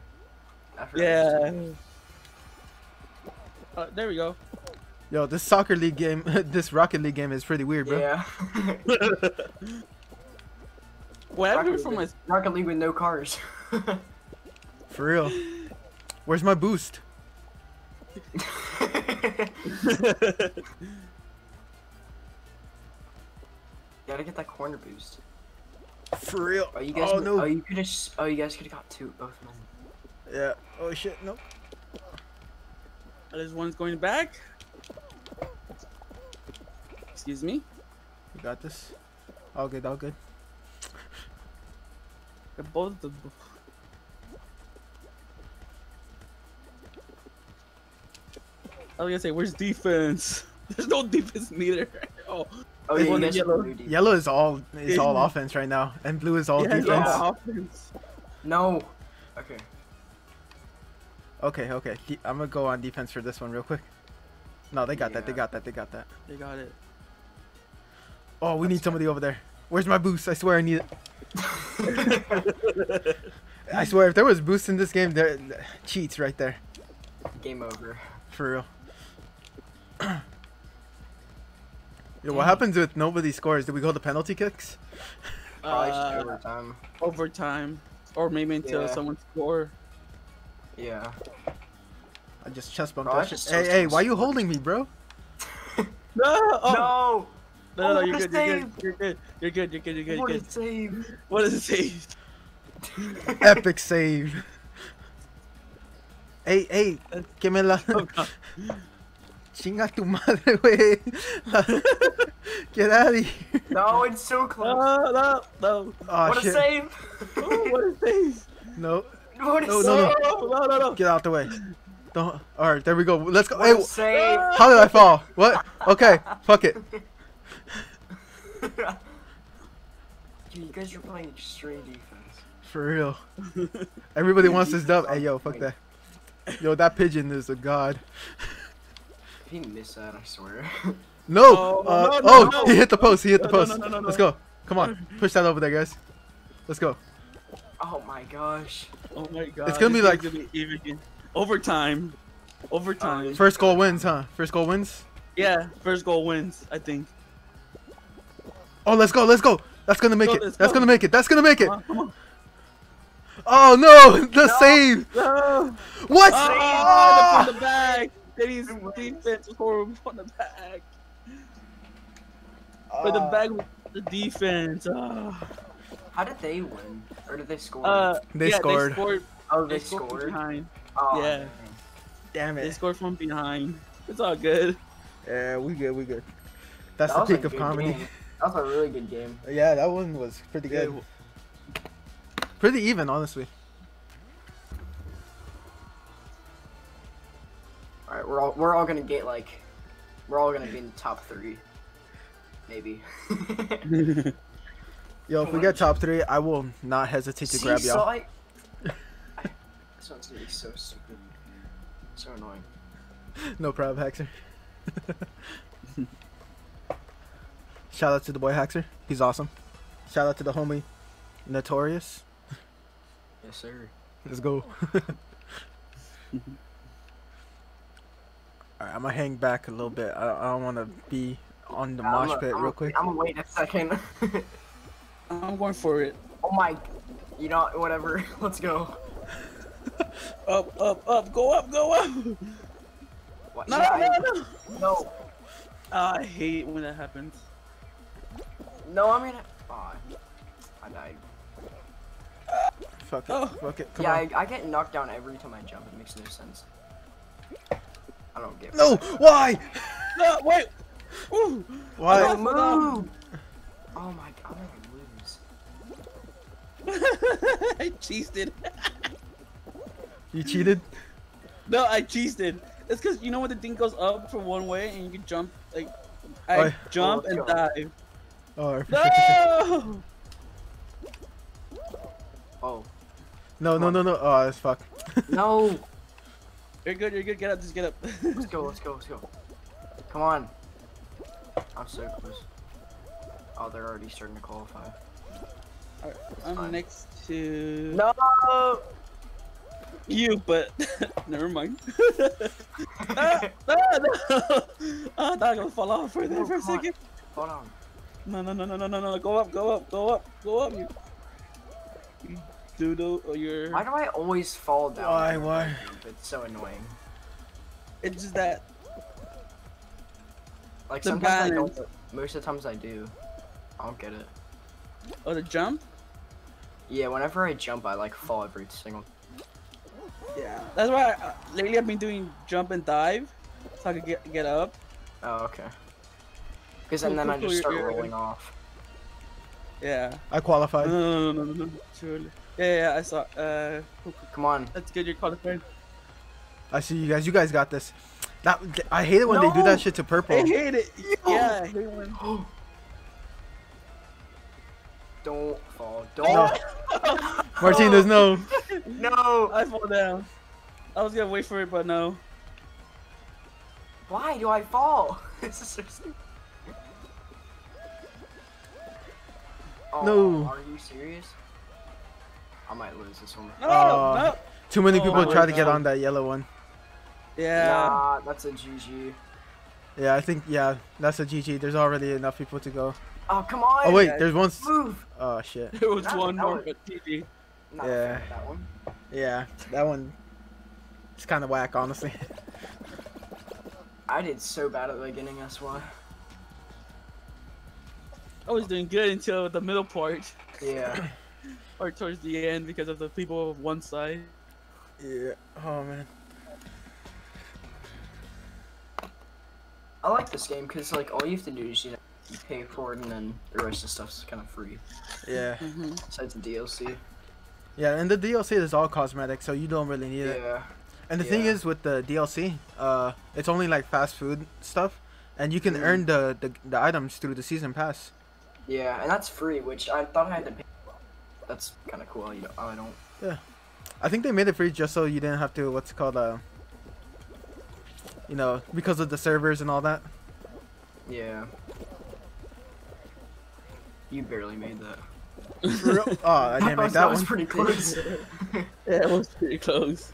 I forgot it was Yeah. Uh, there we go. Yo, this soccer league game, this Rocket League game is pretty weird, bro. Yeah. Whatever Rocket from my Rocket League with no cars. For real. Where's my boost? Gotta get that corner boost. For real. Oh, you guys. oh Oh, no. you could just. Oh, you guys could have got two. Both of them. Yeah. Oh shit. Nope. This one's going back. Excuse me. You got this. All good. All good. They're both the. I was gonna say, where's defense? There's no defense neither. Oh, Oh yeah, you one guys is should yellow. Yellow is all is all offense right now, and blue is all yeah, defense. yeah, offense. No. Okay. Okay. Okay. De- I'm gonna go on defense for this one real quick. No, they got that. They got that. They got that. They got it. Oh, we need somebody over there. Where's my boost? I swear I need it. I swear, if there was boost in this game, there cheats right there. Game over. For real. Yo, what happens if nobody scores? Do we go to penalty kicks? Probably Uh, overtime. overtime, or maybe until Yeah. someone scores. Yeah. I just chest bumped Bro, I that shit. just Hey, so hey, why you holding me, bro? No, oh, No. no, no, Oh, you're what a good, you're good, you're good, you're good, you're good, you're good, What you're a good. save. What does it? Epic save. Hey, hey, que me la... Oh, God. Chinga tu madre, wey. Get out of here. No, it's so close. No, no, no. Oh, what a shit. save. Oh, what is this? No, What a No, save. no, no. No, no, no, no. get out the way. Don't. Alright, there we go. Let's go. What Hey, a save. how did I fall? What? Okay, fuck it. Dude, you guys are playing extreme defense. For real. Everybody wants this dub. Hey, yo, fuck that. Yo, that pigeon is a god. If he missed that, I swear. No! Oh, uh, no, no, oh, no. he hit the post. He hit the No, no, post. no, no, no, Let's go. Come on. Push that over there, guys. Let's go. oh my gosh. Oh my god. It's gonna be this like- game's gonna be even. Overtime. Overtime. First goal wins, huh? First goal wins? yeah, first goal wins, I think. Oh, let's go. Let's go. That's gonna make Go, it. let's That's go. gonna make it. That's gonna make it. Come on, come on. Oh, no. The No. save. No! What? Oh, Ah! From the! Denny's defense was horrible from the back. But the Ah. back with the defense. ah. How did they win? Or did they score? Uh, They yeah, scored. They scored. oh, They they scored from scored. behind. Oh, yeah. man. Damn it. They scored from behind. It's all good. Yeah, we good. We good. That's That the peak of comedy. game. That was a really good game. Yeah, that one was pretty Yeah, good. Pretty even, honestly. All right, we're all we're all gonna get like, we're all gonna be in the top three, maybe. Yo, if we get top three, I will not hesitate to See, grab y'all. I, I, this one's gonna be so stupid, so annoying. No problem, Haxer. Shout out to the boy Haxer. He's awesome. Shout out to the homie Notorious. Yes, sir. Let's go. Alright, I'm gonna hang back a little bit. I, I don't want to be on the mosh I'm pit real quick. I'm gonna wait a second. I'm going for it. oh my, you know whatever. Let's go. Up, up, up. Go up, go up. What? No, yeah, no, I- no. no, Ah, I hate when that happens. no. I mean, oh, I died. Fuck it. Oh. Fuck it. Come yeah, on. I, I get knocked down every time I jump. It makes no sense. I don't get. No! Why? No, wait. Ooh. Why? No, Oh, move! Oh my god, I'm gonna lose. I cheesed You cheated? No, I cheesed It's because you know when the thing goes up for one way and you can jump like I Oh, jump Oh, and God. dive. Oh, No! Oh. no, no, no, no. Oh, that's fuck. No! You're good, you're good, get up, just get up. Let's go, let's go, let's go. Come on. I'm so close. Oh, they're already starting to qualify. Alright, I'm fine. next to No! you, but never mind. ah, no, no. Oh, I'm not gonna fall off for there No, for a come on. second. Hold on. No, no, no, no, no, no, no. Go up, go up, go up, go up. You doodle or your. Why do I always fall down? Why, every why? It's so annoying. It's just that. Like The sometimes I don't. Most of the times I do. I don't get it. Oh, the jump. Yeah, whenever I jump, I like fall every single. Yeah. That's why I, uh, lately I've been doing jump and dive, so I could get get up. Oh, okay. Because Cool, and then I just start you're- you're- rolling off. Yeah. I qualified. No, no, no, no, no, no. Too early. Yeah, yeah, yeah, I saw. Uh, cool, cool. Come on. that's good. You're qualified. I see you guys. You guys got this. That I hate it when they do that shit to purple. I hate it. Yeah, I hate when. Don't fall. Don't. Martinez, no. No. I fall down. I was gonna wait for it, but no. Why do I fall? This is so. Oh, No. Are you serious? I might lose this one. No, Oh. no. Too many Oh, people my try to get on that yellow one. Yeah. Nah, that's a GG. Yeah, I think yeah, that's a GG. There's already enough people to go. Oh, come on. Oh wait, yeah. there's one. s- Move. Oh shit. There was That- one that more, was- but GG. Not Yeah. that one. Yeah, that one. It's kind of whack, honestly. I did so bad at the beginning, that's why. I was doing good until the middle part, Yeah. Or towards the end, because of the people of one side. Yeah. Oh man. I like this game because like all you have to do is you know you pay for it and then the rest of the stuff's kind of free. Yeah. Mm-hmm. Besides the DLC. Yeah, and the DLC is all cosmetic, so you don't really need it. Yeah. And the thing is with the DLC, uh, it's only like fast food stuff, and you can Mhm. earn the, the the items through the season pass. Yeah, and that's free, which I thought I had to pay. That's kind of cool. You know, I don't. Yeah, I think they made it free just so you didn't have to what's it called uh, you know, because of the servers and all that. Yeah. You barely made that. Oh, I didn't make was, that was one. pretty close. Yeah, it was pretty close.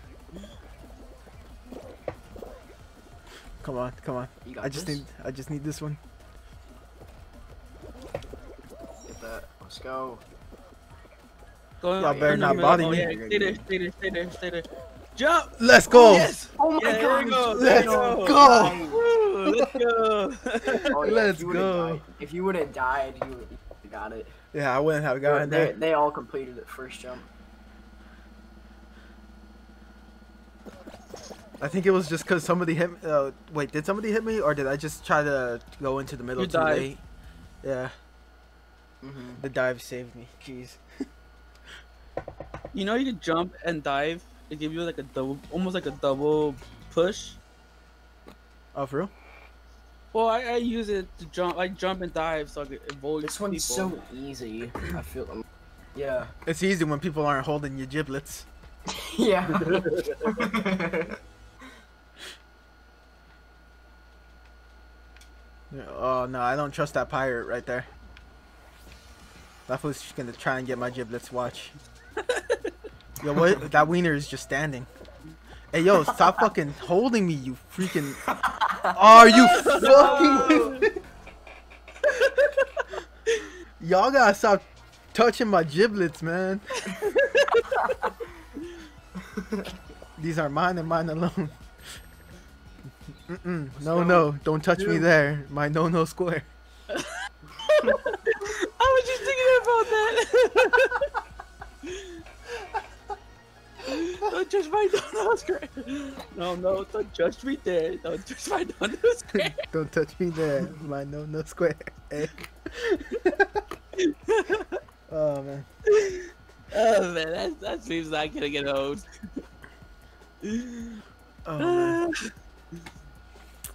Come on, come on. You got I just this? need I just need this one. Get that. Let's go. Going Y'all better not middle. body oh, me. Yeah, stay there, stay there, stay there, stay there. Jump! Let's go. Yes! Oh my Yeah, here we go. god! Let's go. go. Woo, let's go! Oh, yeah, Let's if you would've go. Died, if you would have died, you would have got it. Yeah, I wouldn't have gotten they, there. they all completed it first jump. I think it was just because somebody hit. me- Uh, wait, did somebody hit me, or did I just try to go into the middle You too dived. late? Yeah, Mm-hmm. the dive saved me. Jeez. You know you can jump and dive. It give you like a double, almost like a double push. Oh, for real? Well, I, I use it to jump. I jump and dive so I can avoid This one's people. so easy. I feel. Um, yeah. It's easy when people aren't holding your giblets. yeah. Yeah, Oh no, I don't trust that pirate right there. That was just gonna try and get my giblets. Watch. Yo, what? That wiener is just standing. Hey, yo, stop fucking holding me, you freaking. Are you fucking? Y'all gotta stop touching my giblets, man. These are mine and mine alone. Mm-mm. No, go. no, don't touch me there. My no-no square. I was just thinking about that. Don't judge my donut square. No, no, don't judge me there. Don't judge my donut square. Don't touch me there. My no-no square. Eh. oh man. Oh man, that that seems like gonna get old. Oh man.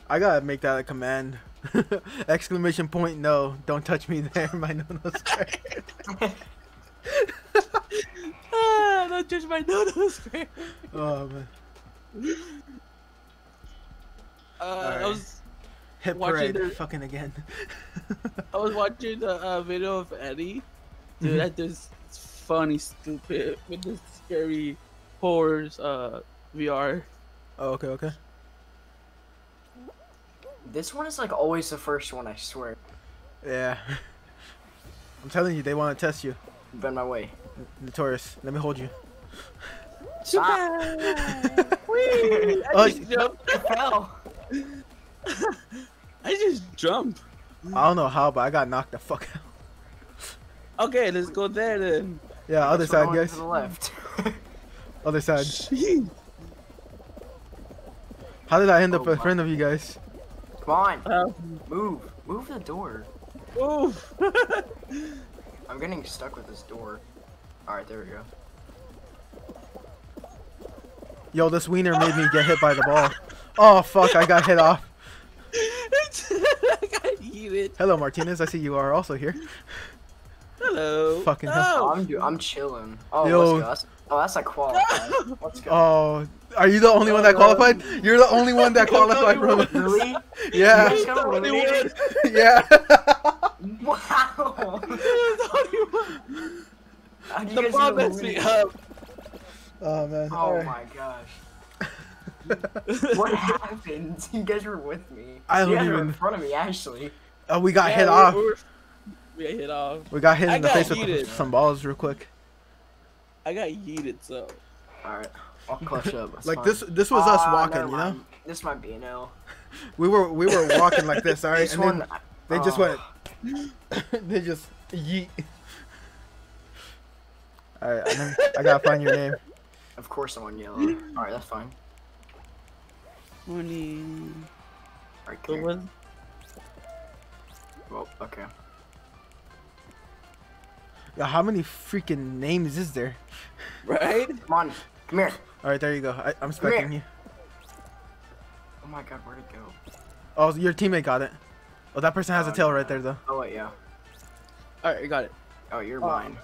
I gotta make that a command. Exclamation point no. Don't touch me there, my no no square. Ah, don't judge my noodles. Uh, Oh man. I was Hit Watching parade the- fucking again. I was watching the uh, video of Eddie. Dude, Mhm. that is funny, stupid with the scary horrors uh VR. oh, okay, okay. This one is like always the first one, I swear. Yeah. I'm telling you, they want to test you. Bend my way. Notorious. Let me hold you. Stop. Whee! I Oh, just jumped. I fell. I just jumped. I don't know how, but I got knocked the fuck out. Okay, let's go there then. Yeah, other side, going guys. To the left. Other side. Jeez. How did I end up Oh, in front of you guys? Come on, Uh, move. Move the door. Move. I'm getting stuck with this door. Alright, there we go. Yo, this wiener made me get hit by the ball. Oh fuck, I got hit off. I got yeeted. Hello, Martinez. I see you are also here. Hello. Fucking Oh, hell. I'm do I'm chilling. Oh, Yo. let's go. That's, oh, that's like qualified. Let's go. Oh, are you the only one that qualified? You're the only one that qualified, bro. Really? You Yeah, just got eliminated? yeah. Wow. How'd the guys ball get messed me up. Oh man. Oh Alright. my gosh. What happened? You guys were with me. I don't you guys were in front of me, actually. Oh, we got Yeah, hit we- off. we were- We got hit off. We got hit I in the got face with some balls real quick. I got yeeted, so. Alright, I'll clutch up. that's Like fine. this, this was us Ah, walking. You know. This might be an L. we were we were walking like this. All right, This and one. then they just went. they just yeet. All right, and then I gotta find your name. Of course, I'm on yellow. Alright, that's fine. Money. Alright, So come here. Well, okay. Yo, how many freaking names is there? Right? Come on, come here. All right, there you go. I, I'm Come specking you. Oh my god, where'd it go? Oh, your teammate got it. Oh, that person has a Oh, tail yeah. right there though. Oh wait, yeah. Alright, you got it. Oh, you're Oh. mine.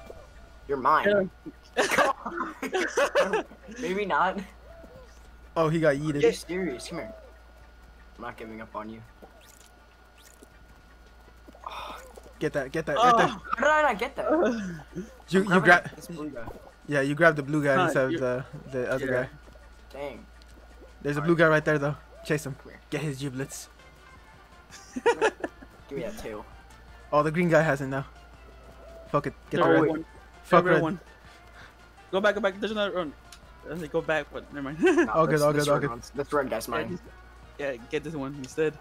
You're mine. Maybe not. Oh, he got Are you yeeted. serious? Come here. I'm not giving up on you. Get that, get that right there. Oh, How did I not get that? You you grab. this blue guy. Yeah, you grabbed the blue guy Huh, instead of the the other Yeah. guy. Dang. There's a blue guy right there though. Chase him. Get his giblets. Give me that tail. Oh, the green guy has it now. Fuck it. Get the the red red. one. Fuck red red. one. Go back, go back. There's another one. I say go back, but never mind. No, All good, this- all good, all good. one's- This red guy's yeah, mine. just- yeah, get this one instead.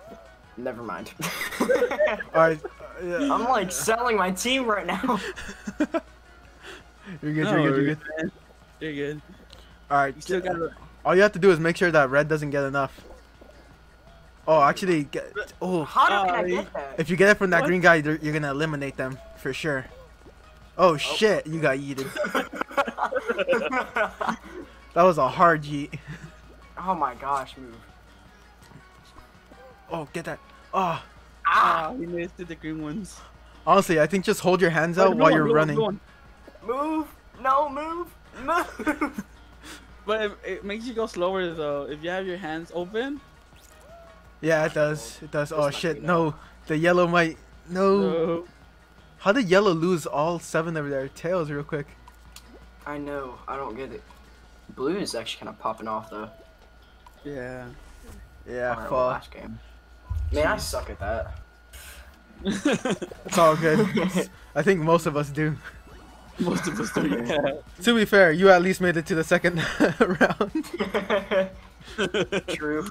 Never mind. All right. uh, yeah. I'm like selling my team right now. You're good. No You're good. You're worries, good. man. You're good. All right. You still gotta. All you have to do is make sure that red doesn't get enough. Oh, actually, get, oh, How did I Oh, get that? if you get it from that What? green guy, you're, you're gonna eliminate them for sure. Oh shit, you got yeeted. That was a hard yeet. oh my gosh, move. Oh, get that. Oh, Ah, we missed it, the green ones. honestly, I think just hold your hands Oh, out the blue while one, you're blue one, running. blue one. Move! No, move! Move! But it, it makes you go slower though. If you have your hands open. Yeah, it does. It does. This Oh shit, no. The yellow might. No. No. How did yellow lose all seven of their tails real quick? I know, I don't get it. Blue is actually kind of popping off though. Yeah. Yeah, Alright, well, fuck. last game. Man, I suck at that. It's all good. I think most of us do. Most of us do. Yeah. To be fair, you at least made it to the second round. True.